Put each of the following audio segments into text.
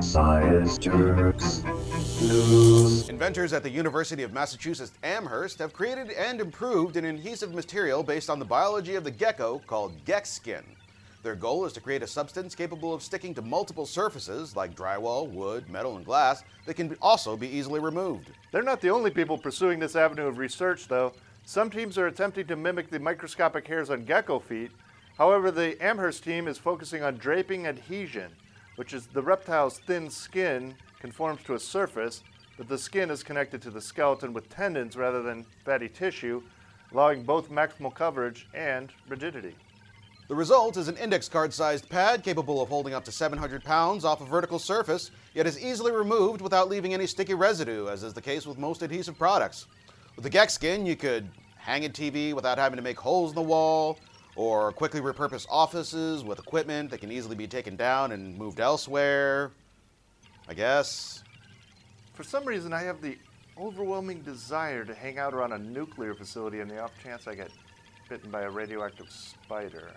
Science Jerks News. Inventors at the University of Massachusetts Amherst have created and improved an adhesive material based on the biology of the gecko called Geckskin. Their goal is to create a substance capable of sticking to multiple surfaces like drywall, wood, metal, and glass that can also be easily removed. They're not the only people pursuing this avenue of research, though. Some teams are attempting to mimic the microscopic hairs on gecko feet. However, the Amherst team is focusing on draping adhesion, which is the reptile's thin skin conforms to a surface, but the skin is connected to the skeleton with tendons rather than fatty tissue, allowing both maximal coverage and rigidity. The result is an index card sized pad capable of holding up to 700 pounds off a vertical surface, yet is easily removed without leaving any sticky residue, as is the case with most adhesive products. With the Geckskin, you could hang a TV without having to make holes in the wall, or quickly repurpose offices with equipment that can easily be taken down and moved elsewhere. I guess. For some reason, I have the overwhelming desire to hang out around a nuclear facility in the off chance I get bitten by a radioactive spider.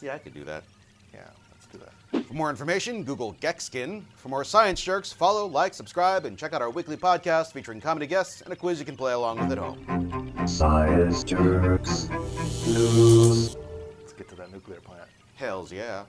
Yeah, I could do that. Yeah, let's do that. For more information, Google Geckskin. For more science jerks, follow, like, subscribe, and check out our weekly podcast featuring comedy guests and a quiz you can play along with at home. Science Jerks News. Let's get to that nuclear plant. Hells yeah.